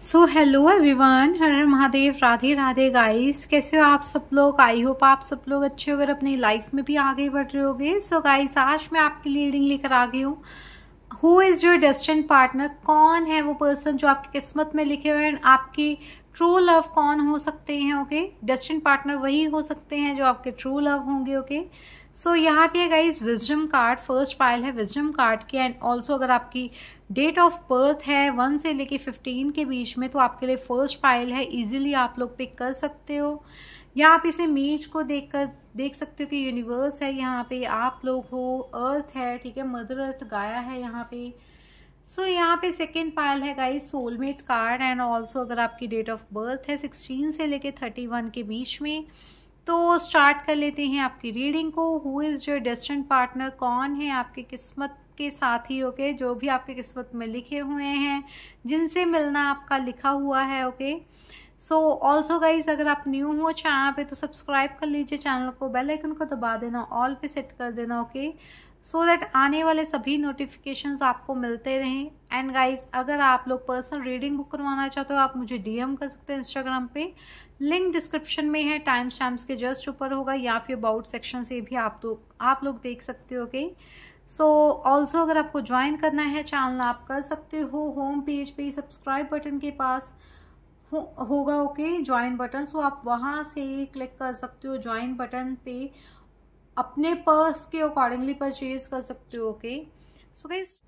So hello everyone Har Mahadev Radhe Radhe guys कैसे हो आप सब लोग? आई होप आप सब लोग अच्छे होकर अपनी लाइफ में भी आगे बढ़ रहे होगे. सो गाइस आज मैं आपकी लीडिंग लेकर आ गई हूँ. Who is your destined partner कौन है वो पर्सन जो आपकी किस्मत में लिखे हुए हैं? आपकी ट्रू लव कौन हो सकते हैं ओके डेस्टिन पार्टनर वही हो सकते हैं जो आपके ट्रू लव होंगे ओके सो so, यहाँ पे guys wisdom card first pile है विजडम कार्ड की. एंड ऑल्सो अगर आपकी डेट ऑफ़ बर्थ है वन से लेके फिफ्टीन के बीच में तो आपके लिए फ़र्स्ट पाइल है इजीली आप लोग पिक कर सकते हो। या आप इसे मीच को देख कर देख सकते हो कि यूनिवर्स है यहाँ पे आप लोग हो अर्थ है ठीक है मदर अर्थ गाया है यहाँ पे। सो so, यहाँ पे सेकेंड पायल है guys soulmate card and also अगर आपकी डेट ऑफ़ बर्थ है सिक्सटीन से लेके थर्टी वन के बीच में तो स्टार्ट कर लेते हैं आपकी रीडिंग को। Who is your destined partner कौन है आपकी किस्मत के साथी ओके जो भी आपके किस्मत में लिखे हुए हैं, जिनसे मिलना आपका लिखा हुआ है ओके सो ऑल्सो गाइज़ अगर आप न्यू हो चैनल पे तो सब्सक्राइब कर लीजिए चैनल को बेल आइकन को दबा देना ऑल पे सेट कर देना ओके सो दैट आने वाले सभी नोटिफिकेशंस आपको मिलते रहें। एंड गाइज़ अगर आप लोग पर्सनल रीडिंग बुक करवाना चाहते हो, आप मुझे डीएम कर सकते हैं इंस्टाग्राम पे। लिंक डिस्क्रिप्शन में है टाइम स्टैम्प्स के जस्ट ऊपर होगा, या फिर अबाउट सेक्शन से भी आप तो आप लोग देख सकते हो ओके सो ऑल्सो अगर आपको ज्वाइन करना है चैनल आप कर सकते हो होम पेज पे सब्सक्राइब बटन के पास हो, होगा ओके ज्वाइन बटन सो आप वहाँ से क्लिक कर सकते हो ज्वाइन बटन पे अपने पर्स के अकॉर्डिंगली परचेज कर सकते हो ओके सो गाइस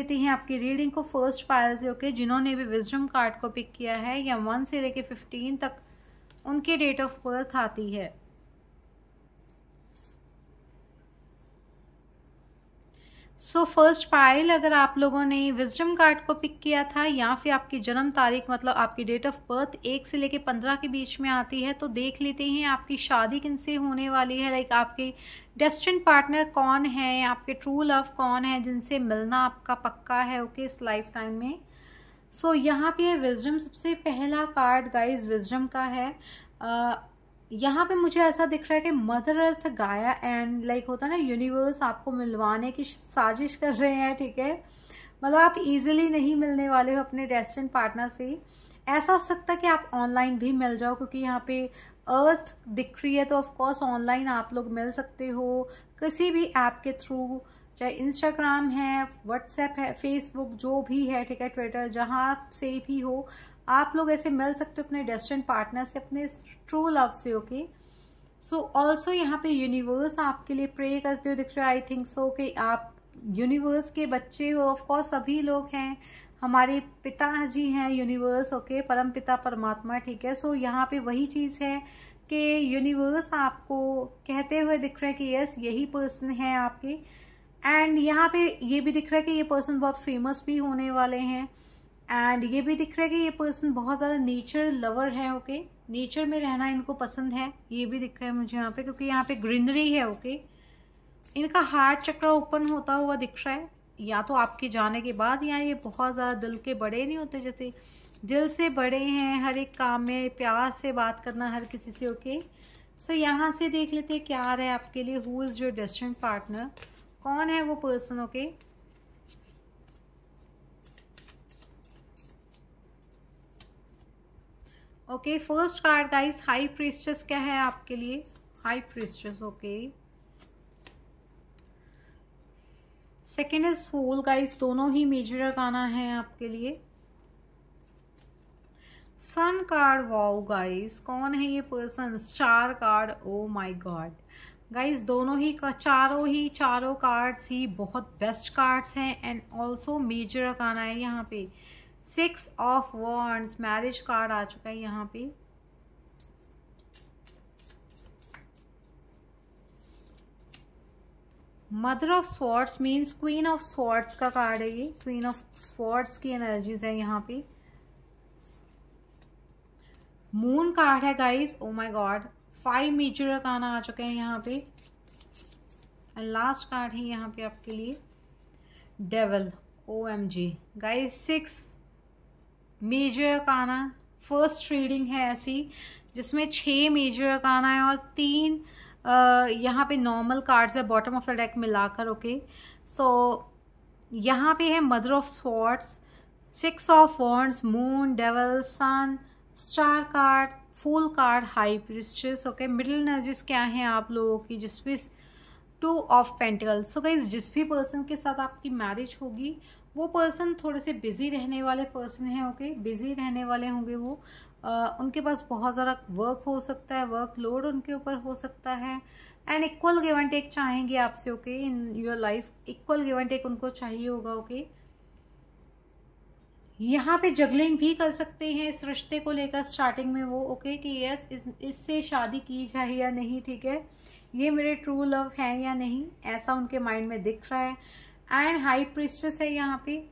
देती हैं आपकी रीडिंग को फ़र्स्ट पायल से ओके जिन्होंने भी विजडम कार्ड को पिक किया है, या वन से लेके फिफ्टीन तक उनकी डेट ऑफ़ बर्थ आती है। सो फ़र्स्ट पाइल अगर आप लोगों ने विजडम कार्ड को पिक किया था या फिर आपकी जन्म तारीख मतलब आपकी डेट ऑफ़ बर्थ एक से लेके पंद्रह के बीच में आती है तो देख लेते हैं आपकी शादी किन से होने वाली है लाइक आपके डेस्टिन पार्टनर कौन है आपके ट्रू लव कौन है जिनसे मिलना आपका पक्का है ओके इस लाइफ टाइम में। सो so, यहाँ पे है विजडम सबसे पहला कार्ड गाइज़ विजडम का है। uh, यहाँ पे मुझे ऐसा दिख रहा है कि मदर अर्थ गाया एंड लाइक होता है ना यूनिवर्स आपको मिलवाने की साजिश कर रहे हैं, ठीक है? मतलब आप इजीली नहीं मिलने वाले हो अपने रेस्टोरेंट पार्टनर से। ऐसा हो सकता है कि आप ऑनलाइन भी मिल जाओ, क्योंकि यहाँ पे अर्थ दिख रही है तो ऑफकोर्स ऑनलाइन आप लोग मिल सकते हो। किसी भी ऐप के थ्रू चाहे इंस्टाग्राम है व्हाट्सएप है फेसबुक जो भी है, ठीक है ट्विटर जहाँ से भी हो आप लोग ऐसे मिल सकते हो अपने डेस्टिन पार्टनर से अपने ट्रू लव से ओके सो ऑल्सो यहाँ पे यूनिवर्स आपके लिए प्रे करते हो दिख रहा है आई थिंक सो कि आप यूनिवर्स के बच्चे हो ऑफकोर्स सभी लोग हैं हमारे पिताजी हैं यूनिवर्स ओके परम पिता परमात्मा ठीक है? सो so, यहाँ पे वही चीज़ है कि यूनिवर्स आपको कहते हुए दिख रहा है कि यस यही पर्सन है आपके। एंड यहाँ पे ये भी दिख रहा है कि ये पर्सन बहुत फ़ेमस भी होने वाले हैं। एंड ये भी दिख रहा है कि ये पर्सन बहुत ज़्यादा नेचर लवर है ओके okay? नेचर में रहना इनको पसंद है, ये भी दिख रहा है मुझे यहाँ पे, क्योंकि यहाँ पे ग्रीनरी है ओके okay? इनका हार्ट चक्र ओपन होता हुआ दिख रहा है, या तो आपके जाने के बाद, या ये बहुत ज़्यादा दिल के बड़े नहीं होते, जैसे दिल से बड़े हैं, हर एक काम में प्यार से बात करना हर किसी से ओके सो यहाँ से देख लेते हैं क्या आ रहा है आपके लिए who is your destined partner कौन है वो person okay okay first card guys high priestess क्या है आपके लिए? High priestess okay second is fool guys दोनों ही मेजर गाना है आपके लिए. सन कार्ड वाओ गाइस कौन है ये person star card oh my god guys दोनों ही चारों ही, चारों कार्ड्स ही बहुत बेस्ट कार्ड्स हैं एंड ऑल्सो मेजर गाना है यहाँ पे. Six of wands marriage card आ चुका है यहाँ पे। Mother of swords means queen of swords का कार्ड है ये। क्वीन ऑफ़ स्वॉर्ड्स की एनर्जीज है यहाँ पे। मून कार्ड है guys oh my god five major arcana आ चुके हैं यहाँ पे। एंड लास्ट कार्ड है यहाँ पे आपके लिए। Devil O M G guys six major arcana first reading है ऐसी, जिसमें छः मेजर अकाना है और तीन यहाँ पे नॉर्मल कार्ड्स है बॉटम ऑफ़ द डेक मिलाकर ओके सो यहाँ पे है mother of swords six of wands moon devil sun star card fool card high priestess okay middle energies क्या हैं आप लोगों की, जिस भी two of pentacles so guys जिस भी पर्सन के साथ आपकी मैरिज होगी वो पर्सन थोड़े से बिज़ी रहने वाले पर्सन हैं ओके बिज़ी रहने वाले होंगे वो। आ, उनके पास बहुत ज़्यादा वर्क हो सकता है वर्क लोड उनके ऊपर हो सकता है। एंड इक्वल गिवन टेक चाहेंगे आपसे okay in your life equal give and take उनको चाहिए होगा ओके okay? यहाँ पे जगलिंग भी कर सकते हैं इस रिश्ते को लेकर स्टार्टिंग में वो ओके कि यस इस इससे शादी की जाए या नहीं ठीक है? ये मेरे ट्रू लव है या नहीं? ऐसा उनके माइंड में दिख रहा है। एंड हाई प्रिस्टस है यहाँ पे।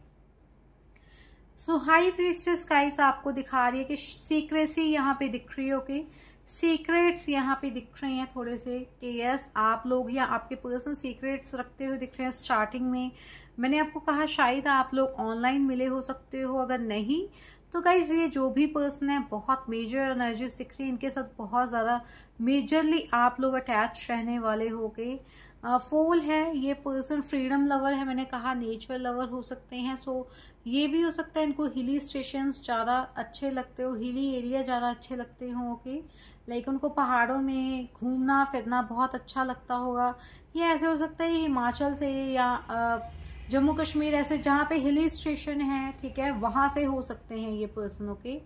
सो हाई प्रिस्टस गाइस आपको दिखा रही है कि सीक्रेसी यहाँ पे दिख रही है ओके सीक्रेट्स यहाँ पे दिख रहे हैं थोड़े से कि यस आप लोग या आपके पर्सन सीक्रेट्स रखते हुए दिख रहे हैं स्टार्टिंग में। मैंने आपको कहा शायद आप लोग ऑनलाइन मिले हो सकते हो, अगर नहीं तो गाइज़ ये जो भी पर्सन है, बहुत मेजर एनर्जीज दिख रही है। इनके साथ बहुत ज़्यादा मेजरली आप लोग अटैच रहने वाले हो गए फोल है, ये पर्सन फ्रीडम लवर है, मैंने कहा नेचर लवर हो सकते हैं सो ये भी हो सकता है, इनको हिली स्टेशन ज़्यादा अच्छे लगते हो हिली एरिया ज़्यादा अच्छे लगते हो ओके लाइक उनको पहाड़ों में घूमना, फिरना बहुत अच्छा लगता होगा। ये ऐसे हो सकता है हिमाचल से या जम्मू कश्मीर ऐसे जहाँ पे हिली स्टेशन है, ठीक है, वहाँ से हो सकते हैं ये पर्सन ओके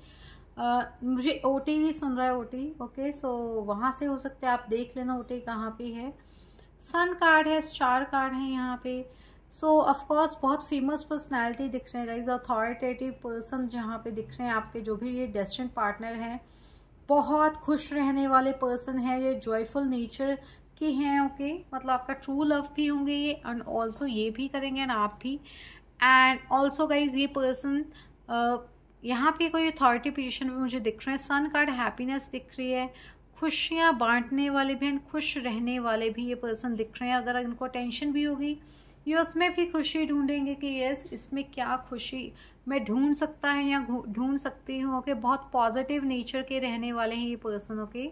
मुझे ओटी भी सुन रहा है ओटी ओके सो वहाँ से हो सकते हैं, आप देख लेना ओ कहाँ पर है। सन कार्ड है स्टार कार्ड है यहाँ पे। सो ऑफकोर्स बहुत फ़ेमस पर्सनैलिटी दिख रहे हैं गाइज़ अथॉरिटेटिव पर्सन जहाँ पे दिख रहे हैं आपके जो भी ये डेस्टिन पार्टनर हैं। बहुत खुश रहने वाले पर्सन है, ये जॉयफुल नेचर के हैं ओके okay? मतलब आपका ट्रू लव भी होंगे ये एंड ऑल्सो ये भी करेंगे एंड आप भी। एंड ऑल्सो गाइज़ ये पर्सन यहाँ पे कोई अथॉरिटी पोजिशन में मुझे दिख रहे हैं। सन कार्ड हैप्पीनेस दिख रही है। खुशियाँ बांटने वाले भी एंड खुश रहने वाले भी ये पर्सन दिख रहे हैं। अगर इनको टेंशन भी होगी, ये उसमें भी खुशी ढूंढेंगे कि यस इसमें क्या खुशी मैं ढूंढ सकता है या ढूंढ सकती हूँ। ओके बहुत पॉजिटिव नेचर के रहने वाले हैं ये person okay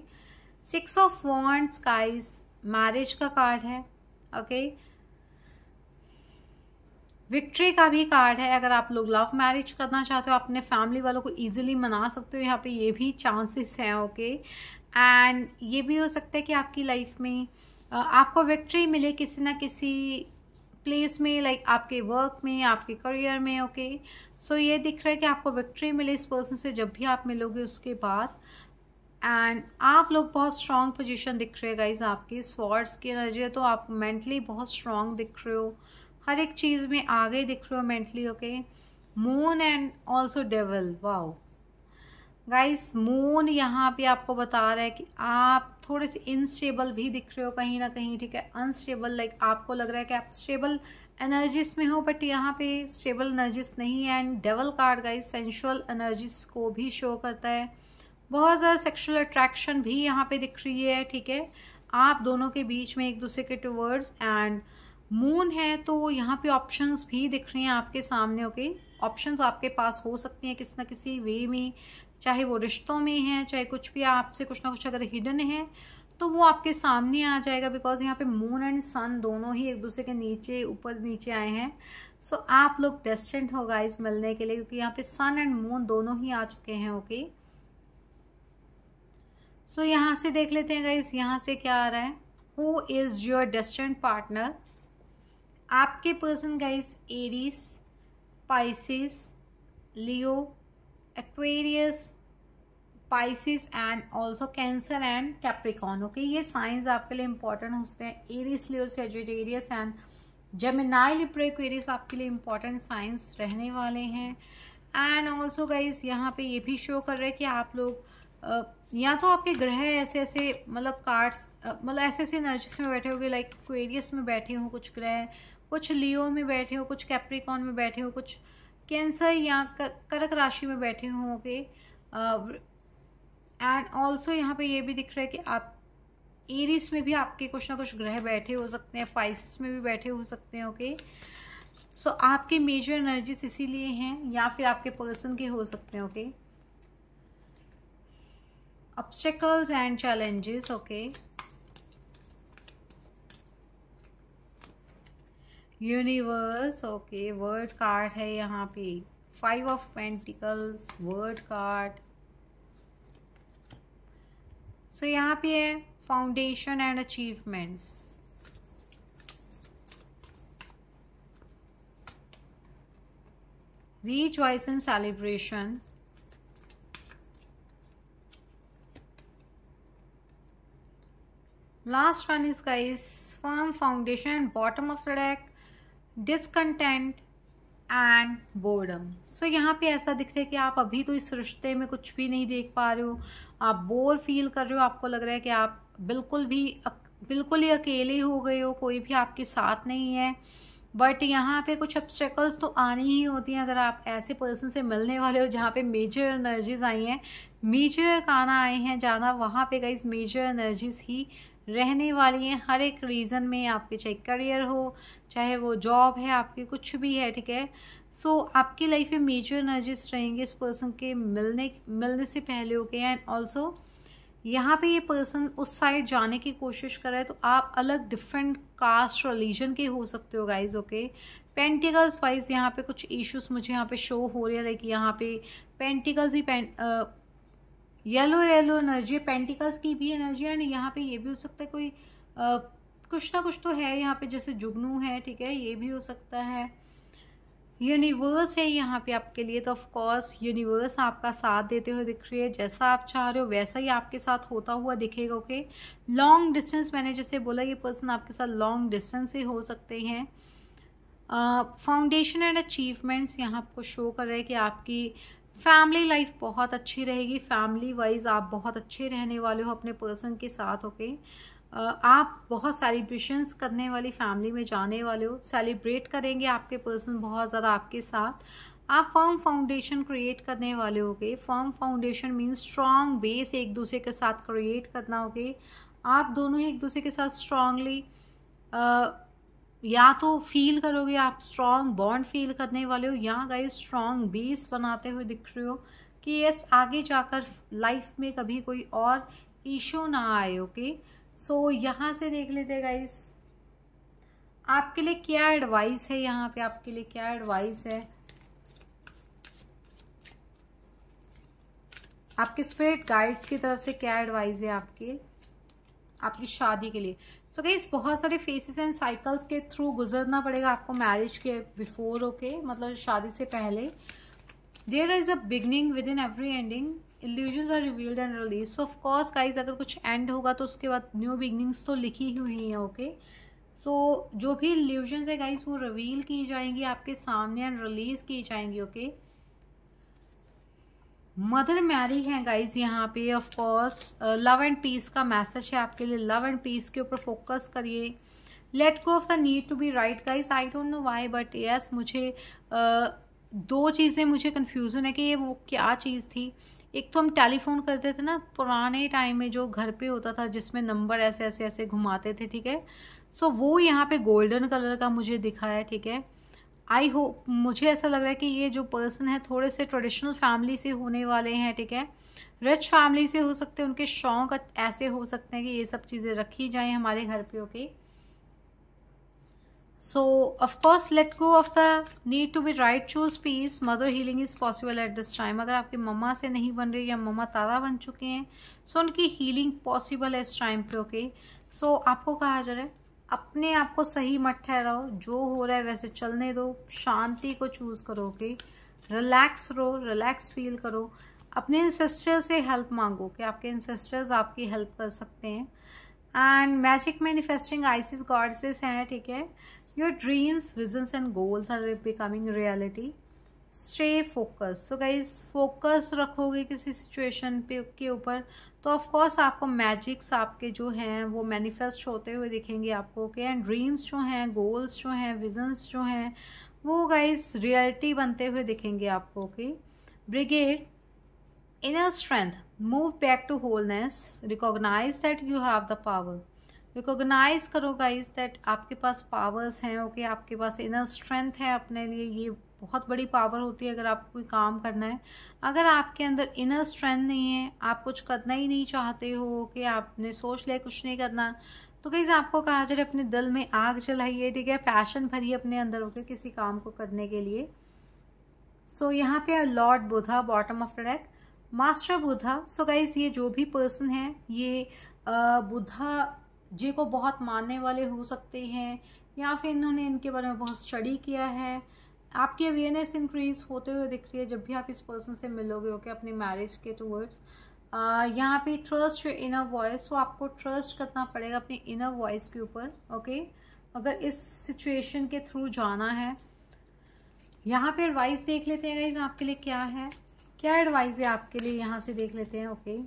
six of wands guys marriage का कार्ड है ओके विक्ट्री का भी कार्ड है। अगर आप लोग लव मैरिज करना चाहते हो अपने फैमिली वालों को इजीली मना सकते हो, यहाँ पे ये भी चांसेस हैं ओके एंड ये भी हो सकता है कि आपकी लाइफ में आपको विक्ट्री मिले किसी ना किसी प्लेस में लाइक आपके वर्क में, आपके करियर में ओके सो ये दिख रहा है कि आपको विक्ट्री मिले इस पर्सन से जब भी आप मिलोगे उसके बाद। एंड आप लोग बहुत स्ट्रॉन्ग पोजीशन दिख रहे हैं गाइज़ आपकी स्वॉर्ड्स की एनर्जी है तो आप मेंटली बहुत स्ट्रॉन्ग दिख रहे हो। हर एक चीज़ में आगे दिख रहे हो mentally okay moon and also devil wow guys moon यहाँ पे आपको बता रहा है कि आप थोड़े से इनस्टेबल भी दिख रहे हो कहीं ना कहीं, ठीक है? अनस्टेबल लाइक आपको लग रहा है कि आप स्टेबल एनर्जीज में हो बट यहाँ पे स्टेबल एनर्जीज नहीं है। And devil card guys sensual energies को भी शो करता है। बहुत ज़्यादा सेक्सुअल अट्रैक्शन भी यहाँ पे दिख रही है, ठीक है? आप दोनों के बीच में एक दूसरे के टूवर्ड्स एंड मून है तो यहाँ पे ऑप्शंस भी दिख रही हैं आपके सामने ओके okay? ऑप्शंस आपके पास हो सकती हैं किसी ना किसी वे में। चाहे वो रिश्तों में है चाहे कुछ भी आपसे कुछ ना कुछ अगर हिडन है तो वो आपके सामने आ जाएगा बिकॉज़ यहाँ पे मून एंड सन दोनों ही एक दूसरे के नीचे ऊपर नीचे आए हैं। सो so, आप लोग डेस्टेंट हो गाइस मिलने के लिए क्योंकि यहाँ पे सन एंड मून दोनों ही आ चुके हैं ओके सो यहाँ से देख लेते हैं गाइज़ यहाँ से क्या आ रहा है? Who is your destined partner आपके person guys Aries Pisces Leo Aquarius Pisces and also Cancer and Capricorn okay ये साइंस आपके लिए इंपॉर्टेंट होते हैं। Aries Leo Sagittarius and Gemini Libra Aquarius आपके लिए इंपॉर्टेंट साइंस रहने वाले हैं। एंड ऑल्सो गाइज़ यहाँ पे ये भी शो कर रहे हैं कि आप लोग या तो आपके ग्रह ऐसे ऐसे मतलब कार्ड्स मतलब ऐसे ऐसे एनर्जीज में बैठे होंगे लाइक क्वेरियस में बैठे हों कुछ ग्रह, कुछ लियो में बैठे हो, कुछ कैप्रिकॉन में बैठे हो, कुछ कैंसर या करक राशि में बैठे होंगे एंड ऑल्सो यहाँ पे ये भी दिख रहा है कि आप एरिस में भी आपके कुछ ना कुछ ग्रह बैठे हो सकते हैं पाइसिस में भी बैठे हो सकते हैं ओके सो आपके मेजर एनर्जीज इसीलिए हैं, या फिर आपके पर्सन के हो सकते हैं okay obstacles and challenges okay? Universe okay world card है यहाँ पे। Five of pentacles world card so यहाँ पे है foundation and achievements rejoice and celebration last one is guys firm foundation and bottom of the deck discontent and boredom so यहाँ पे ऐसा दिख रहा है कि आप अभी तो इस रिश्ते में कुछ भी नहीं देख पा रहे हो। आप बोर फील कर रहे हो। आपको लग रहा है कि आप बिल्कुल भी बिल्कुल ही अकेले हो गए हो। कोई भी आपके साथ नहीं है। बट यहाँ पे कुछ ऑब्स्टेकल्स तो आनी ही होती हैं। अगर आप ऐसे पर्सन से मिलने वाले हो जहाँ पे मेजर एनर्जीज आई हैं। मेजर काना आए हैं? जाना वहाँ पे गई मेजर एनर्जीज ही रहने वाली हैं हर एक रीज़न में आपके चाहे करियर हो चाहे वो जॉब है आपकी कुछ भी है ठीक है? सो so, आपकी लाइफ में मेजर एनर्जीज रहेंगे इस पर्सन के मिलने मिलने से पहले ओके एंड ऑल्सो यहाँ पे ये पर्सन उस साइड जाने की कोशिश कर रहा है तो आप अलग डिफरेंट कास्ट रिलीजन के हो सकते हो गाइज़ ओके पेंटिकल्स वाइज यहाँ पे कुछ इश्यूज़ मुझे यहाँ पे शो हो रहे हैं लाइक यहाँ पे पेंटिकल्स ही पेंट येलो येलो एनर्जी है पेंटिकल्स की भी एनर्जी है यहाँ पे ये भी हो सकता है कोई आ, कुछ ना कुछ तो है यहाँ पे जैसे जुगनू है ठीक है ये भी हो सकता है। यूनिवर्स है यहाँ पे आपके लिए तो ऑफ़ कोर्स यूनिवर्स आपका साथ देते हुए दिख रही है जैसा आप चाह रहे हो वैसा ही आपके साथ होता हुआ दिखेगा ओके लॉन्ग डिस्टेंस मैंने जैसे बोला ये पर्सन आपके साथ लॉन्ग डिस्टेंस से हो सकते हैं। फाउंडेशन एंड अचीवमेंट्स यहाँ आपको शो कर रहे हैं कि आपकी फैमिली लाइफ बहुत अच्छी रहेगी। फैमिली वाइज आप बहुत अच्छे रहने वाले हो अपने पर्सन के साथ ओके आप बहुत सेलिब्रेशंस करने वाली फैमिली में जाने वाले हो। सेलिब्रेट करेंगे आपके पर्सन बहुत ज़्यादा आपके साथ। आप फर्म फाउंडेशन क्रिएट करने वाले होगे firm foundation means strong base एक दूसरे के साथ क्रिएट करना होगे आप दोनों ही एक दूसरे के साथ स्ट्रांगली या तो फील करोगे आप स्ट्रॉन्ग बॉन्ड फील करने वाले हो, या गाइस स्ट्रॉन्ग बेस बनाते हुए दिख रहे हो कि यस आगे जाकर लाइफ में कभी कोई और इशू ना आए ओके सो यहाँ से देख लेते गाइस आपके लिए क्या एडवाइस है यहाँ पे? आपके लिए क्या एडवाइस है? आपके स्पिरिट गाइड्स की तरफ़ से क्या एडवाइस है आपके? आपकी शादी के लिए। सो so बहुत सारे फेसेस एंड साइकिल्स के थ्रू गुजरना पड़ेगा आपको मैरिज के बिफोर ओके okay? मतलब शादी से पहले। There is a beginning within every ending illusion are revealed and release so of course guys अगर कुछ एंड होगा तो उसके बाद न्यू बिगनिंग्स तो लिखी हुई हैं ओके सो so, जो भी इल्यूजन है गाइज़ वो रिवील की जाएँगी आपके सामने एंड रिलीज़ की जाएँगी ओके okay? मदर मैरी हैं गाइज़ यहाँ पे of course love and peace का मैसेज है आपके लिए। लव एंड पीस के ऊपर फोकस करिए। Let go of the need to be right guys I don't know why but yes मुझे uh, दो चीज़ें मुझे कन्फ्यूज़न है कि ये वो क्या चीज़ थी। एक तो हम टेलीफोन करते थे ना पुराने टाइम में जो घर पे होता था जिसमें नंबर ऐसे ऐसे ऐसे घुमाते थे ठीक है? सो so, वो यहाँ पे गोल्डन कलर का मुझे दिखा है ठीक है? आई होप मुझे ऐसा लग रहा है कि ये जो पर्सन है थोड़े से ट्रेडिशनल फैमिली से होने वाले हैं ठीक है? रिच फैमिली से हो सकते हैं उनके शौक ऐसे हो सकते हैं कि ये सब चीज़ें रखी जाएँ हमारे घर पे okay so of course let go of the need to be right choose peace mother healing is possible at this time अगर आपकी मम्मा से नहीं बन रही या मम्मा तारा बन चुके हैं सो so उनकी हीलिंग पॉसिबल है इस टाइम पे ओके सो so, आपको कहा जा रहा है अपने आप को सही मत ठहराओ, जो हो रहा है वैसे चलने दो, शांति को चूज़ करो कि रिलैक्स रहो रिलैक्स फील करो। अपने इंसेस्टर से हेल्प मांगो कि आपके इंसेस्टर्स आपकी हेल्प कर सकते हैं। And magic manifesting Isis goddesses हैं, ठीक है? Your dreams visions and goals are becoming reality stay focus so guys focus रखोगे किसी सिचुएशन पे, के ऊपर तो ऑफकोर्स आपको मैजिक्स आपके जो हैं, वो मैनिफेस्ट होते हुए दिखेंगे आपको ओके एंड ड्रीम्स जो हैं गोल्स जो हैं विजन्स जो हैं, वो गाइज़ रियलिटी बनते हुए दिखेंगे आपको okay Brigid inner strength move back to wholeness recognize that you have the power recognize करो गाइज़ दैट आपके पास पावर्स हैं ओके okay? आपके पास इनर स्ट्रेंथ है अपने लिए, ये बहुत बड़ी पावर होती है अगर आपको कोई काम करना है। अगर आपके अंदर इनर स्ट्रेंथ नहीं है आप कुछ करना ही नहीं चाहते हो कि आपने सोच लिया कुछ नहीं करना तो कहीं आपको कहा जाए अपने दिल में आग जलाइए ठीक है? पैशन भरिए अपने अंदर होकर किसी काम को करने के लिए। सो so, यहाँ पे Lord Buddha bottom of deck master Buddha so guys ये जो भी पर्सन है ये बुधा जी को बहुत मानने वाले हो सकते हैं या फिर इन्होंने इनके बारे में बहुत स्टडी किया है। आपकी अवेयरनेस इंक्रीज होते हुए दिख रही है जब भी आप इस पर्सन से मिलोगे ओके अपनी मैरिज के टूवर्ड्स यहाँ पे ट्रस्ट योर इनर वॉइस तो आपको ट्रस्ट करना पड़ेगा अपने इनर वॉइस के ऊपर ओके अगर इस सिचुएशन के थ्रू जाना है, यहाँ पे एडवाइस देख लेते हैं गाइज़ आपके लिए क्या है? क्या एडवाइस है आपके लिए यहाँ से देख लेते हैं ओके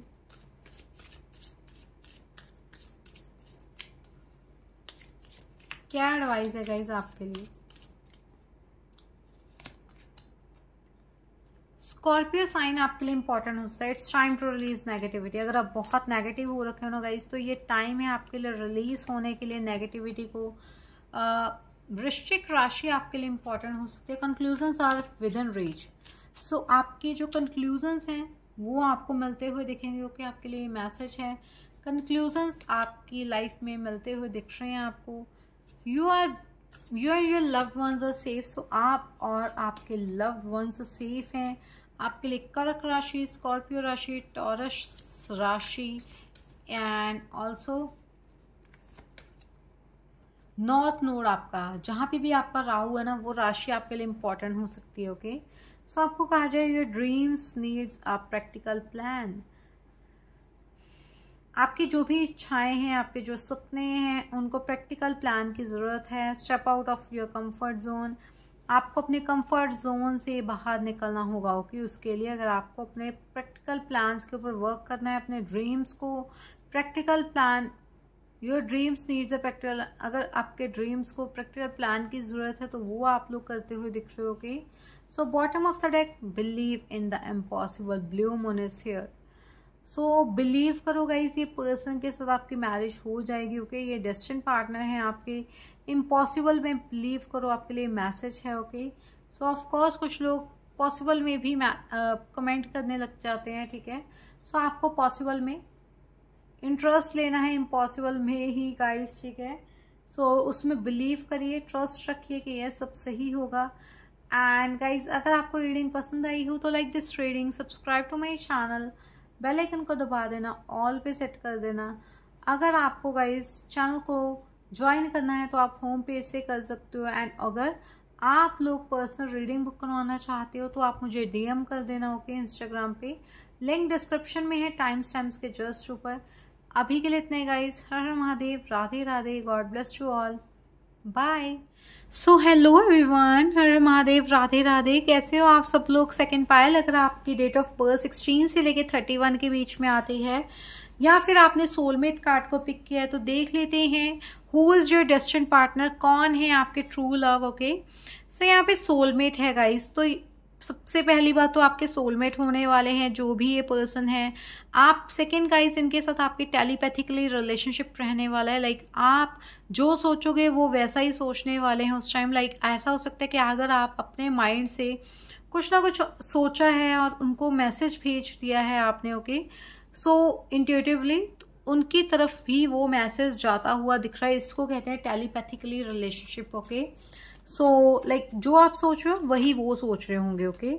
क्या एडवाइस है गाइज़ आपके लिए? स्कॉर्पियो साइन आपके लिए इंपॉर्टेंट होता है. It's time to release negativity अगर आप बहुत नेगेटिव हो रखे हो ना गाइज़ तो ये टाइम है आपके लिए रिलीज़ होने के लिए नेगेटिविटी को. वृश्चिक राशि आपके लिए इंपॉर्टेंट हो सकती है. Conclusion are within reach so आपके जो कंक्लूजन्स हैं, वो आपको मिलते हुए दिखेंगे. ओके आपके लिए मैसेज है. कंक्लूजन्स आपकी लाइफ में मिलते हुए दिख रहे हैं आपको. You are you are your love ones are safe so आप और आपके लव वंस सेफ़ हैं. आपके लिए कर्क राशि, स्कॉर्पियो राशि, टॉरस राशि एंड ऑल्सो नॉर्थ नोड आपका, जहाँ पे भी आपका राहु है ना, वो राशि आपके लिए इंपॉर्टेंट हो सकती है ओके? सो आपको कहा जाए your dreams needs a practical plan आपकी जो भी इच्छाएँ हैं, आपके जो सपने हैं, उनको प्रैक्टिकल प्लान की ज़रूरत है. Step out of your comfort zone आपको अपने कंफर्ट जोन से बाहर निकलना होगा ओके उसके लिए अगर आपको अपने प्रैक्टिकल प्लान्स के ऊपर वर्क करना है, अपने ड्रीम्स को practical plan your dreams needs a practical अगर आपके ड्रीम्स को प्रैक्टिकल प्लान की ज़रूरत है तो वो आप लोग करते हुए दिख रहे हो okay so bottom of the deck believe in the impossible blue moon is here so believe करो गाइज़ ये पर्सन के साथ आपकी मैरिज हो जाएगी ओके okay? ये डेस्टिन पार्टनर हैं आपके। इम्पॉसिबल में बिलीव करो आपके लिए मैसेज है ओके सो ऑफकोर्स कुछ लोग पॉसिबल में भी कमेंट uh, करने लग जाते हैं ठीक है? सो so, आपको पॉसिबल में इंटरेस्ट लेना है इम्पॉसिबल में ही गाइस ठीक है? सो so, उसमें बिलीव करिए ट्रस्ट रखिए कि यह सब सही होगा। एंड गाइज़ अगर आपको रीडिंग पसंद आई हो तो like this reading subscribe to my channel bell icon को दबा देना ऑल पे सेट कर देना। अगर आपको गाइज़ चैनल को ज्वाइन करना है तो आप होम पेज से कर सकते हो। एंड अगर आप लोग पर्सनल रीडिंग बुक करवाना चाहते हो तो आप मुझे डीएम कर देना ओके इंस्टाग्राम पे। लिंक डिस्क्रिप्शन में है टाइम स्टैम्प्स के जस्ट ऊपर। अभी के लिए इतने गाइज़ हर हर Mahadev. Radhe Radhe. God bless to all bye so hello everyone हर महादेव, राधे राधे. कैसे हो आप सब लोग? सेकंड पायल अगर आपकी डेट ऑफ़ बर्थ सिक्सटीन से लेके थर्टी वन के बीच में आती है या फिर आपने सोलमेट कार्ड को पिक किया है तो देख लेते हैं who is your destined partner कौन है आपके ट्रू लव ओके सो यहाँ पे सोलमेट है गाइस तो सबसे पहली बात तो आपके सोलमेट होने वाले हैं जो भी ये पर्सन है. आप सेकेंड गाइज़ इनके साथ आपकी टेलीपैथिकली रिलेशनशिप रहने वाला है. लाइक like, आप जो सोचोगे वो वैसा ही सोचने वाले हैं उस टाइम लाइक like, ऐसा हो सकता है कि अगर आप अपने माइंड से कुछ ना कुछ सोचा है और उनको मैसेज भेज दिया है आपने ओके सो इंट्यूटिवली उनकी तरफ़ भी वो मैसेज जाता हुआ दिख रहा है। इसको कहते हैं telepathically relationship okay so like जो आप सोच रहे हो, वही वो सोच रहे होंगे ओके?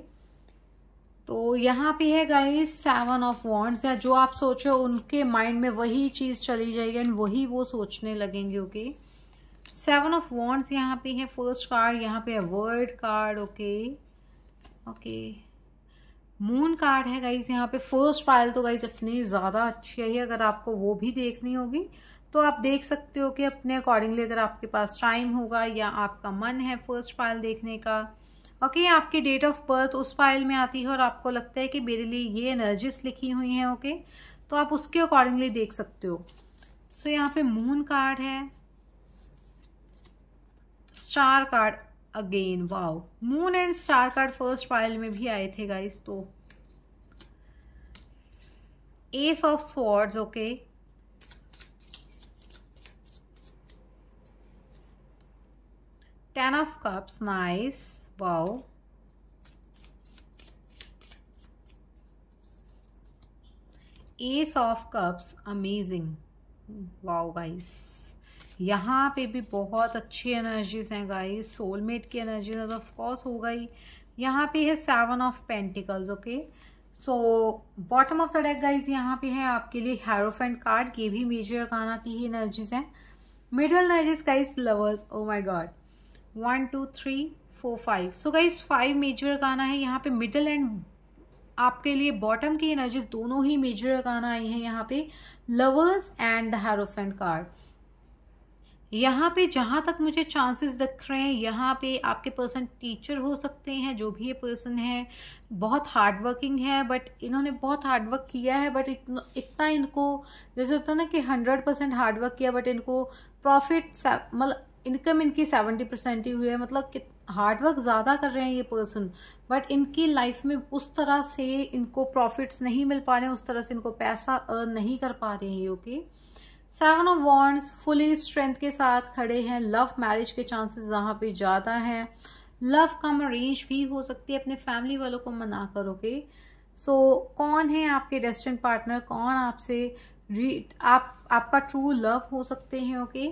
तो यहाँ पे है गाइस सेवन ऑफ़ वॉन्ट्स या जो आप सोच रहे हो, उनके माइंड में वही चीज़ चली जाएगी एंड वही वो सोचने लगेंगे ओके सेवन ऑफ़ वॉन्ट्स यहाँ पे है फ़र्स्ट कार्ड यहाँ पे है world card okay okay moon card है गाइज़ यहाँ पे फ़र्स्ट फ़ाइल तो गाइज़ इतनी ज़्यादा अच्छी है अगर आपको वो भी देखनी होगी तो आप देख सकते हो कि अपने अकॉर्डिंगली अगर आपके पास टाइम होगा या आपका मन है फ़र्स्ट फ़ाइल देखने का ओके okay, आपकी डेट ऑफ़ बर्थ उस फ़ाइल में आती है और आपको लगता है कि मेरे लिए ये एनर्जीज लिखी हुई हैं ओके okay? तो आप उसके अकॉर्डिंगली देख सकते हो सो so, यहाँ पे मून कार्ड है star card again, wow. Moon and star card first file में भी आए थे गाइस तो। Ace of swords okay ten of cups nice wow. Ace of cups amazing wow guys यहाँ पे भी बहुत अच्छी एनर्जीज हैं गाइस सोलमेट की एनर्जीज ऑफ़ कोर्स हो. गई यहाँ पे है seven of pentacles okay so bottom of the deck guys यहाँ पे है आपके लिए हेरोफेंट कार्ड ये भी मेजर गाना की ही एनर्जीज हैं. Middle energies guys lovers oh my God one two three four five so guys five major गाना है. यहाँ पे मिडल एंड आपके लिए बॉटम की एनर्जीज दोनों ही मेजर गाना आई हैं यहाँ पे. Lovers and the hierophant card यहाँ पे जहाँ तक मुझे चांसेस दिख रहे हैं, यहाँ पे आपके पर्सन टीचर हो सकते हैं, जो भी ये पर्सन है। बहुत हार्ड वर्किंग है बट इन्होंने बहुत हार्ड वर्क किया है बट इतना इतना इनको, जैसे होता है ना कि हंड्रेड परसेंट हार्ड वर्क किया बट इनको प्रॉफिट मतलब इनकम इनकी सेवेंटी परसेंट ही हुई है। मतलब हार्ड वर्क ज़्यादा कर रहे हैं ये पर्सन बट इनकी लाइफ में उस तरह से इनको प्रॉफिट्स नहीं मिल पा रहे हैं, उस तरह से इनको पैसा अर्न नहीं कर पा रहे हैं okay seven of wands fully strength के साथ खड़े हैं। लव मैरिज के चांसेस जहाँ पे ज़्यादा हैं। लव कम अरेंज भी हो सकती है। अपने फैमिली वालों को मना कर ओके सो so, कौन है आपके डेस्टिन पार्टनर कौन आपसे आप आपका ट्रू लव हो सकते हैं ओके?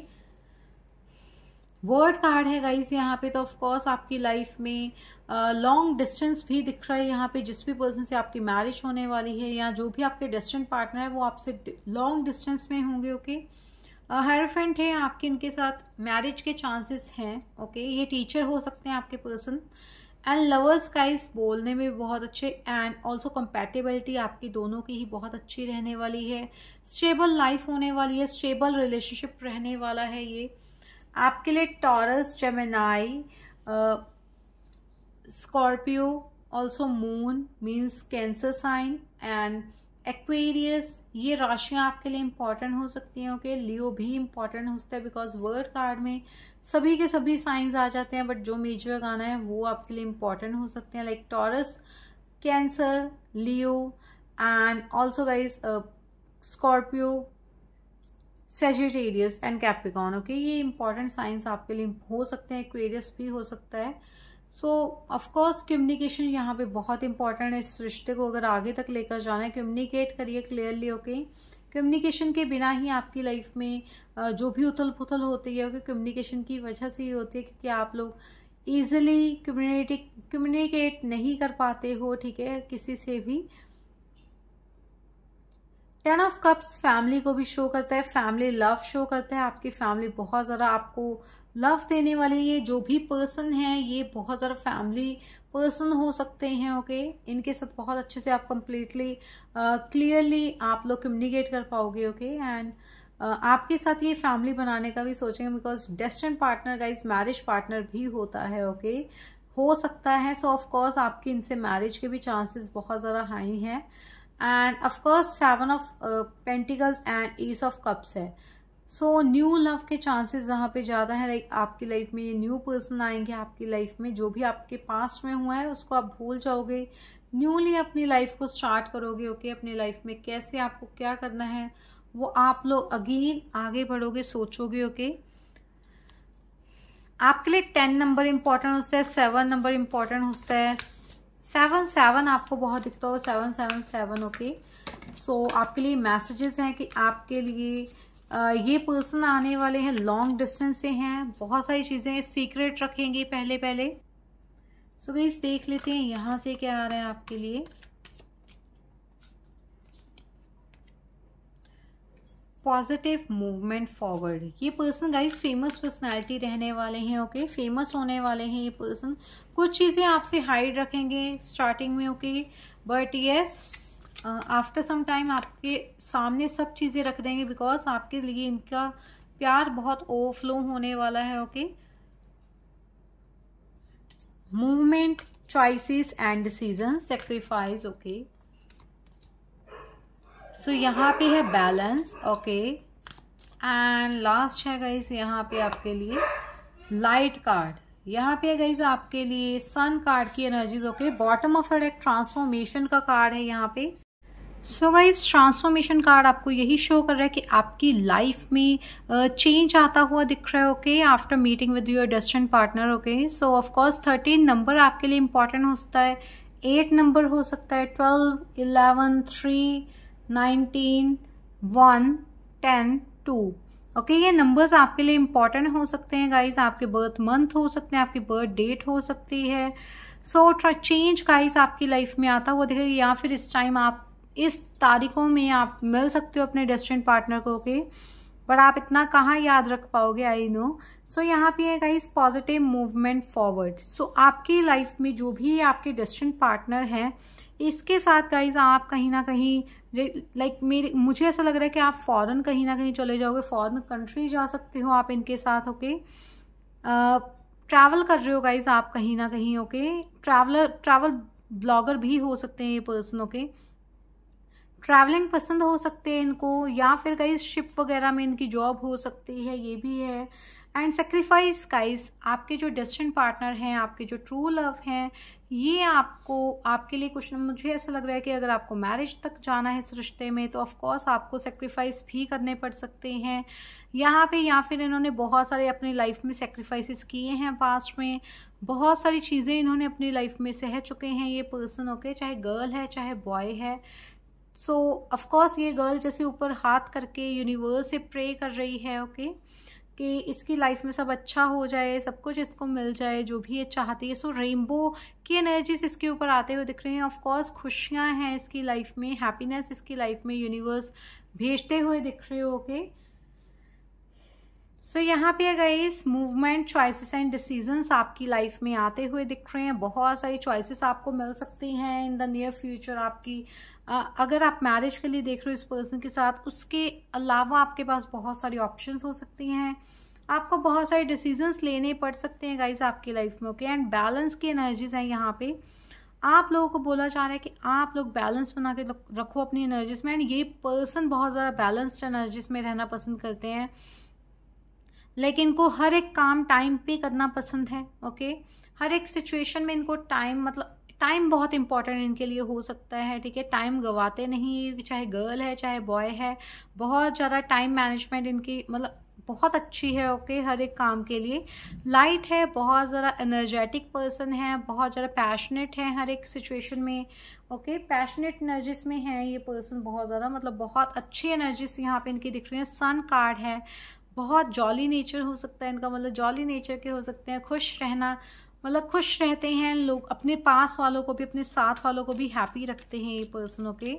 वर्ड कार्ड है गाइस यहाँ पे तो ऑफ़ कोर्स आपकी लाइफ में लॉन्ग uh, डिस्टेंस भी दिख रहा है यहाँ पे जिस भी पर्सन से आपकी मैरिज होने वाली है या जो भी आपके डिस्टेंट पार्टनर है वो आपसे लॉन्ग डिस्टेंस में होंगे ओके हेरफेंट है आपके इनके साथ मैरिज के चांसेस हैं ओके ये टीचर हो सकते हैं आपके पर्सन एंड लवर्स गाइस बोलने में बहुत अच्छे एंड ऑल्सो कंपेटेबिलिटी आपकी दोनों की ही बहुत अच्छी रहने वाली है। स्टेबल लाइफ होने वाली है स्टेबल रिलेशनशिप रहने वाला है ये। आपके लिए Taurus Gemini Scorpio also moon means Cancer sign and Aquarius ये राशियाँ आपके लिए इंपॉर्टेंट हो सकती हैं ओके लियो भी इंपॉर्टेंट हो सकता है बिकॉज़ वर्ड कार्ड में सभी के सभी साइंस आ जाते हैं बट जो मेजर गाना है, वो आपके लिए इंपॉर्टेंट हो सकते हैं like Taurus Cancer Leo and also guys Scorpio Sagittarius and Capricorn okay ये इंपॉर्टेंट साइंस आपके लिए हो सकते हैं एक्वेरियस भी हो सकता है। सो ऑफकोर्स कम्युनिकेशन यहाँ पे बहुत इंपॉर्टेंट है। इस रिश्ते को अगर आगे तक लेकर जाना है कम्युनिकेट करिए क्लियरली ओके कम्युनिकेशन के बिना ही आपकी लाइफ में जो भी उथल पुथल होती है कम्युनिकेशन की वजह से ही होती है, क्योंकि आप लोग ईजिली कम्युनिटी कम्युनिकेट नहीं कर पाते हो, ठीक है? किसी से भी। टेन ऑफ़ कप्स फैमिली को भी शो करता है। फैमिली लव शो करता है। आपकी फैमिली बहुत ज़्यादा आपको लव देने वाले ये जो भी पर्सन है ये बहुत ज़्यादा फैमिली पर्सन हो सकते हैं ओके okay? इनके साथ बहुत अच्छे से आप कंप्लीटली क्लियरली uh, आप लोग कम्युनिकेट कर पाओगे ओके okay? एंड uh, आपके साथ ये फैमिली बनाने का भी सोचेंगे because destined partner is marriage partner भी होता है ओके okay? हो सकता है सो ऑफ़ कोर्स आपकी इनसे मैरिज के भी चांसेस बहुत ज़्यादा हाई हैं and of course seven of pentacles and ace of cups है सो न्यू लव के चांसेस जहाँ पे ज़्यादा है लाइक आपकी लाइफ में ये न्यू पर्सन आएँगे, आपकी लाइफ में जो भी आपके पास्ट में हुआ है, उसको आप भूल जाओगे न्यूली अपनी लाइफ को स्टार्ट करोगे ओके okay? अपनी लाइफ में कैसे आपको क्या करना है, वो आप लोग अगेन आगे बढ़ोगे, सोचोगे ओके okay? आपके लिए टेन नंबर इंपॉर्टेंट होता है सेवन नंबर इंपॉर्टेंट होता है सेवन सेवन आपको बहुत दिखता हो seven seven seven okay so आपके लिए मैसेजेस हैं कि आपके लिए ये पर्सन आने वाले हैं लॉन्ग डिस्टेंस से हैं। बहुत सारी चीज़ें सीक्रेट रखेंगे पहले पहले। सो so, गई देख लेते हैं यहाँ से क्या आ रहा है आपके लिए। पॉजिटिव मूवमेंट फॉरवर्ड ये पर्सन गाइस फ़ेमस पर्सनालिटी रहने वाले हैं ओके okay? फ़ेमस होने वाले हैं ये पर्सन कुछ चीज़ें आपसे हाइड रखेंगे स्टार्टिंग में okay but yes after some time आपके सामने सब चीज़ें रख देंगे बिकॉज़ आपके लिए इनका प्यार बहुत ओवरफ्लो होने वाला है okay movement choices and decision sacrifice okay so यहाँ पे है बैलेंस ओके एंड लास्ट है गाइस यहाँ पे आपके लिए लाइट कार्ड यहाँ पे है गाइज़ आपके लिए सन कार्ड की एनर्जीज ओके बॉटम ऑफ़ एक ट्रांसफॉर्मेशन का कार्ड है यहाँ पे. सो गाइज़ ट्रांसफॉर्मेशन कार्ड आपको यही शो कर रहा है कि आपकी लाइफ में चेंज uh, आता हुआ दिख रहा है okay after meeting with your destined partner okay so of course thirteen number आपके लिए इंपॉर्टेंट होता है। एट नंबर हो सकता है। Twelve eleven three nineteen one ten two okay ये नंबर्स आपके लिए इंपॉर्टेंट हो सकते हैं गाइज़ आपके बर्थ मंथ हो सकते हैं आपकी बर्थ डेट हो सकती है। सो so, चेंज गाइज़ आपकी लाइफ में आता हुआ दिखेगा या फिर इस टाइम आप इस तारीखों में आप मिल सकते हो अपने डेस्टिनेंट पार्टनर को ओके? बट आप इतना कहाँ याद रख पाओगे? आई नो सो यहाँ पे है guys positive movement forward so आपकी लाइफ में जो भी आपके डेस्टिनेंट पार्टनर हैं, इसके साथ गाइज़ आप कहीं ना कहीं लाइक मेरे, मुझे ऐसा लग रहा है कि आप फॉरेन कहीं ना कहीं चले जाओगे फॉरेन कंट्री जा सकते हो आप इनके साथ, ओके? ट्रैवल कर रहे हो गाइज़ आप कहीं ना कहीं, ओके? ट्रैवलर ट्रैवल ब्लॉगर भी हो सकते हैं ये पर्सन ओके? ट्रैवलिंग पसंद हो सकते हैं इनको, या फिर कई शिप वगैरह में इनकी जॉब हो सकती है, ये भी है। एंड सेक्रीफाइस गाइस आपके जो डेस्टिनेंट पार्टनर हैं, आपके जो ट्रू लव हैं, ये आपको, आपके लिए कुछ मुझे ऐसा लग रहा है कि अगर आपको मैरिज तक जाना है इस रिश्ते में तो ऑफकोर्स आपको सेक्रीफाइस भी करने पड़ सकते हैं। यहाँ पे, या फिर इन्होंने बहुत सारे अपनी लाइफ में सेक्रीफाइसेस किए हैं पास्ट में। बहुत सारी चीज़ें इन्होंने अपनी लाइफ में सह चुके हैं, ये पर्सन ओके चाहे गर्ल है, चाहे बॉय है। सो ऑफकोर्स ये गर्ल जैसे ऊपर हाथ करके यूनिवर्स से प्रे कर रही है ओके okay? कि इसकी लाइफ में सब अच्छा हो जाए, सब कुछ इसको मिल जाए, जो भी ये चाहती है। सो रेनबो की एनर्जीज इसके ऊपर आते हुए दिख रहे हैं। ऑफकोर्स खुशियाँ हैं इसकी लाइफ में हैप्पीनेस इसकी लाइफ में यूनिवर्स भेजते हुए दिख रहे हो ओके सो यहाँ पे इस मूवमेंट चॉइसेस एंड डिसीजंस आपकी लाइफ में आते हुए दिख रहे हैं। बहुत सारी चॉइसेस आपको मिल सकती हैं इन द नियर फ्यूचर आपकी। अगर आप मैरिज के लिए देख रहे हो इस पर्सन के साथ, उसके अलावा आपके पास बहुत सारी ऑप्शंस हो सकती हैं। आपको बहुत सारे डिसीजंस लेने पड़ सकते हैं गाइस आपकी लाइफ में ओके एंड बैलेंस की एनर्जीज हैं यहाँ पे। आप लोगों को बोला जा रहा है कि आप लोग बैलेंस बना के रखो अपनी एनर्जीज में। एंड ये पर्सन बहुत ज़्यादा बैलेंस्ड एनर्जीज में रहना पसंद करते हैं। लेकिन इनको हर एक काम टाइम पे करना पसंद है ओके हर एक सिचुएशन में इनको टाइम मतलब टाइम बहुत इंपॉर्टेंट इनके लिए हो सकता है, ठीक है? टाइम गवाते नहीं, चाहे गर्ल है, चाहे बॉय है, बहुत ज़्यादा टाइम मैनेजमेंट इनकी मतलब बहुत अच्छी है ओके हर एक काम के लिए। लाइट है, बहुत ज़्यादा एनर्जेटिक पर्सन है, बहुत ज़्यादा पैशनेट है हर एक सिचुएशन में ओके पैशनेट एनर्जीज में है ये पर्सन बहुत ज़्यादा मतलब बहुत अच्छी एनर्जीज यहाँ पे इनकी दिख रही है। सन कार्ड है, बहुत जॉली नेचर हो सकता है इनका मतलब जॉली नेचर के हो सकते हैं, खुश रहना मतलब खुश रहते हैं लोग अपने पास वालों को भी अपने साथ वालों को भी हैप्पी रखते हैं ये पर्सनों के।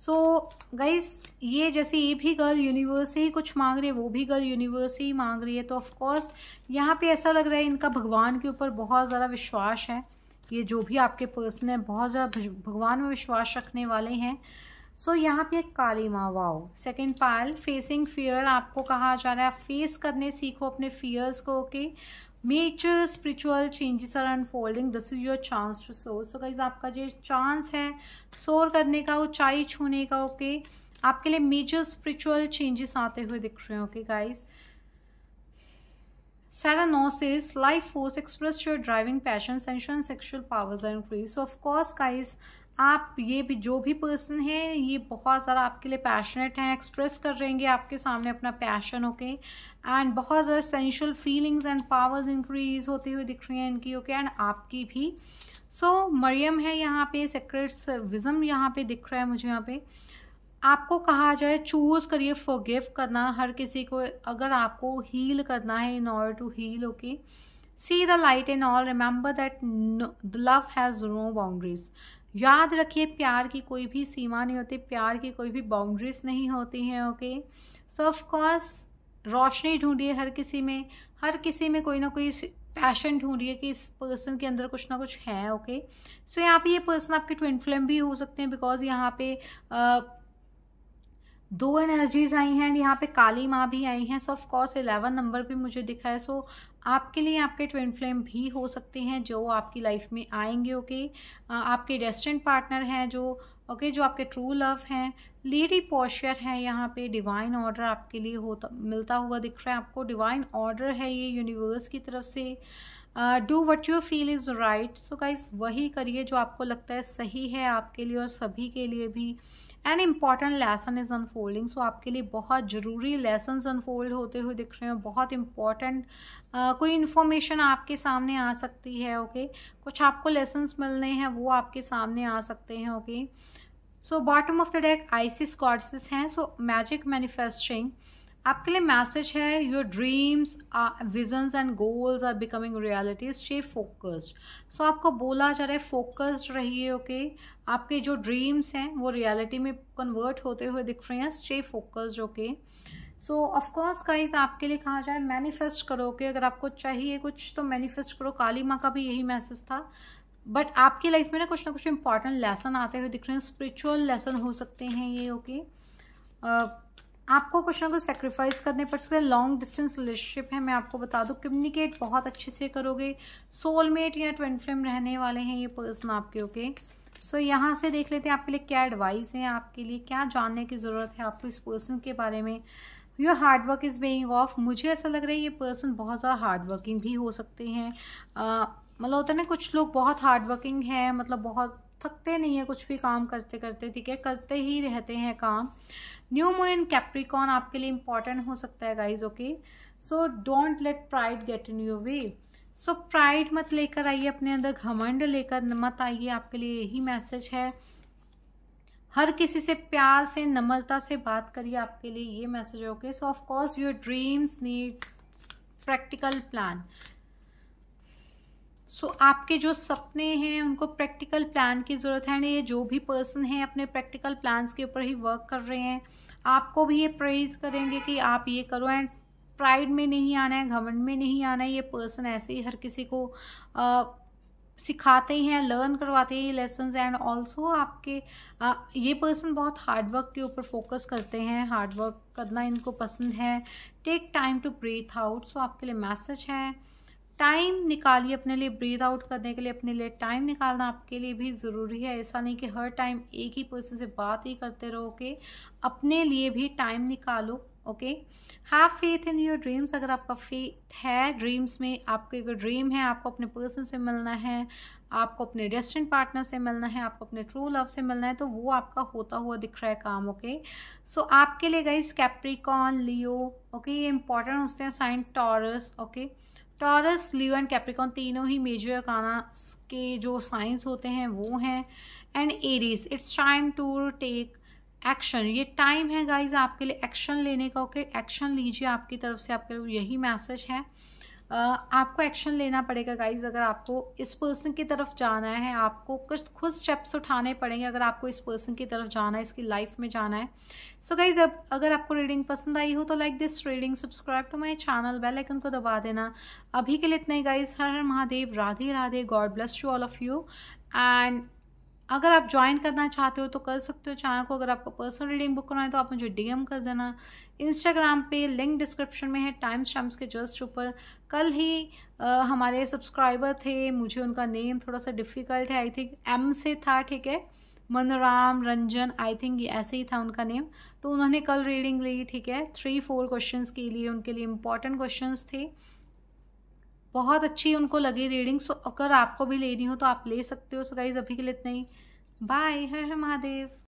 सो गाइस ये जैसे ये भी गर्ल यूनिवर्स से ही कुछ मांग रही है वो भी गर्ल यूनिवर्स ही मांग रही है तो ऑफकोर्स यहाँ पे ऐसा लग रहा है इनका भगवान के ऊपर बहुत ज़्यादा विश्वास है। ये जो भी आपके पर्सन है बहुत ज़्यादा भगवान में विश्वास रखने वाले हैं। सो so, यहाँ पे काली माँ wow second pile facing fear आपको कहा जा रहा है। फेस करने सीखो अपने फियर्स को okay okay? Major spiritual changes are unfolding this is your chance to soar so guys आपका जो चांस है सोर करने का ऊंचाई छूने का ओके okay? आपके लिए मेजर स्पिरिचुअल चेंजेस आते हुए दिख रहे हैं okay guys Cernunnos life force express your driving passion sensation sexual powers are increase of course guys आप ये भी जो भी पर्सन है ये बहुत ज़्यादा आपके लिए पैशनेट हैं एक्सप्रेस कर रहेंगे आपके सामने अपना पैशन ओके एंड बहुत ज़्यादा sensual feelings and powers increase होती हुई दिख रही हैं इनकी ओके एंड आपकी भी। सो so, मरियम है यहाँ पे सेक्रेट्स विज़म यहाँ पे दिख रहा है मुझे यहाँ पे। आपको कहा जाए चूज़ करिए फॉरगिव करना हर किसी को अगर आपको हील करना है in order to heal okay see the light in all remember that the love has no boundaries याद रखिए, प्यार की कोई भी सीमा नहीं होती, प्यार की कोई भी बाउंड्रीज नहीं होती हैं ओके सो ऑफकोर्स रोशनी ढूंढिए हर किसी में, हर किसी में कोई ना कोई पैशन ढूंढिए कि इस पर्सन के अंदर कुछ ना कुछ है ओके सो यहाँ पे ये पर्सन आपके ट्विन फ्लेम भी हो सकते हैं बिकॉज़ यहाँ पे दो एनर्जीज आई हैं एंड यहाँ पे काली माँ भी आई हैं so of course eleven number भी मुझे दिखा है सो आपके लिए आपके ट्विन फ्लेम भी हो सकते हैं जो आपकी लाइफ में आएँगे ओके okay? आपके रेस्टेंट पार्टनर हैं जो ओके okay, जो आपके ट्रू लव हैं लेडी पोस्चर है यहाँ पे डिवाइन ऑर्डर आपके लिए होता मिलता हुआ दिख रहा है आपको डिवाइन ऑर्डर है ये यूनिवर्स की तरफ़ से do what you feel is right so guys वही करिए जो आपको लगता है सही है आपके लिए और सभी के लिए भी an important lesson is unfolding so आपके लिए बहुत ज़रूरी लेसन अनफोल्ड होते हुए दिख रहे हैं। बहुत इंपॉर्टेंट uh, कोई इन्फॉर्मेशन आपके सामने आ सकती है ओके okay? कुछ आपको लेसन्स मिलने हैं वो आपके सामने आ सकते हैं okay so bottom of the deck Isis card is हैं। सो मैजिक मैनिफेस्टिंग आपके लिए मैसेज है your dreams visions and goals are becoming reality stay focused so आपको बोला जा रहा है फोकस्ड रहिए ओके okay? आपके जो ड्रीम्स हैं, वो रियलिटी में कन्वर्ट होते हुए दिख रहे हैं stay focused okay so of course guys आपके लिए कहा जाए मैनिफेस्ट करो कि अगर आपको चाहिए कुछ तो मैनिफेस्ट करो। काली माँ का भी यही मैसेज था। बट आपकी लाइफ में ना कुछ ना कुछ इंपॉर्टेंट लेसन आते हुए दिख रहे हैं। स्पिरिचुअल लेसन हो सकते हैं ये ओके आपको कुछ ना कुछ सेक्रीफाइस करने पड़ सकते हैं। लॉन्ग डिस्टेंस रिलेशनशिप है, मैं आपको बता दूँ। कम्युनिकेट बहुत अच्छे से करोगे। सोलमेट या ट्वेंट फ्लेम रहने वाले हैं ये पर्सन आपके ओके सो so, यहाँ से देख लेते हैं आपके लिए क्या एडवाइस है आपके लिए क्या जानने की ज़रूरत है आपको इस पर्सन के बारे में। Your hard work is being off मुझे ऐसा लग रहा है ये पर्सन बहुत ज़्यादा हार्ड वर्किंग भी हो सकते हैं। मतलब होता है ना कुछ लोग बहुत हार्ड वर्किंग है मतलब बहुत थकते नहीं है कुछ भी काम करते करते ठीक है? करते ही रहते हैं काम। न्यू मून इन कैप्रिकॉन आपके लिए इंपॉर्टेंट हो सकता है guys okay so don't let pride get in your way so pride मत लेकर आइए, अपने अंदर घमंड लेकर मत आइए, आपके लिए यही मैसेज है। हर किसी से प्यार से, नम्रता से बात करिए, आपके लिए ये message okay so of course your dreams need practical plan so आपके जो सपने हैं, उनको प्रैक्टिकल प्लान की ज़रूरत है ये जो भी पर्सन है, अपने प्रैक्टिकल प्लान्स के ऊपर ही वर्क कर रहे हैं। आपको भी ये प्रेरित करेंगे कि आप ये करो एंड प्राइड में नहीं आना है घमंड में नहीं आना है ये पर्सन ऐसे ही हर किसी को आ, सिखाते हैं लर्न करवाते हैं ये लेसन एंड ऑल्सो आपके आ, ये पर्सन बहुत हार्डवर्क के ऊपर फोकस करते हैं हार्डवर्क करना इनको पसंद है। Take time to breathe out so आपके लिए मैसेज है। टाइम निकालिए अपने लिए ब्रीथ आउट करने के लिए अपने लिए टाइम निकालना आपके लिए भी ज़रूरी है। ऐसा नहीं कि हर टाइम एक ही पर्सन से बात ही करते रहो ओके अपने लिए भी टाइम निकालो okay have faith in your dreams अगर आपका फेथ है ड्रीम्स में आपके अगर ड्रीम है आपको अपने पर्सन से मिलना है आपको अपने डेस्टिन पार्टनर से मिलना है आपको अपने ट्रू लव से मिलना है तो वो आपका होता हुआ दिख रहा है काम ओके सो so, आपके लिए गई कैप्रिकॉन लियो ओके ये इंपॉर्टेंट होते हैं sign Taurus okay Taurus Leo and Capricorn तीनों ही मेजर काना के जो साइंस होते हैं वो हैं। And Aries it's time to take action ये टाइम है गाइज़ आपके लिए एक्शन लेने का ओके एक्शन लीजिए आपकी तरफ़ से आपके यही मैसेज है। Uh, आपको एक्शन लेना पड़ेगा गाइज़ अगर आपको इस पर्सन की तरफ़ जाना है आपको कुछ खुद स्टेप्स उठाने पड़ेंगे अगर आपको इस पर्सन की तरफ़ जाना है इसकी लाइफ में जाना है। सो so गाइज़ अब अगर आपको रीडिंग पसंद आई हो तो like this reading subscribe to my channel bell icon को दबा देना। अभी के लिए इतना ही गाइज़ हर हर Mahadev Radhe Radhe God bless you all of you and अगर आप ज्वाइन करना चाहते हो तो कर सकते हो। चैनल को अगर आपको पर्सनल रीडिंग बुक करना है तो आप मुझे डीएम कर देना। इंस्टाग्राम पे लिंक डिस्क्रिप्शन में है टाइम स्टम्प्स के जस्ट ऊपर। कल ही आ, हमारे सब्सक्राइबर थे मुझे उनका नेम थोड़ा सा डिफ़िकल्ट है। आई थिंक एम से था ठीक है? मनोराम रंजन आई थिंक ऐसे ही था उनका नेम तो उन्होंने कल रीडिंग ली ठीक है? थ्री फोर क्वेश्चंस के लिए उनके लिए इंपॉर्टेंट क्वेश्चंस थे। बहुत अच्छी उनको लगी रीडिंग सो अगर आपको भी लेनी हो तो आप ले सकते हो सो गाइज़ अभी के लिए इतना ही। बाय हर हर महादेव।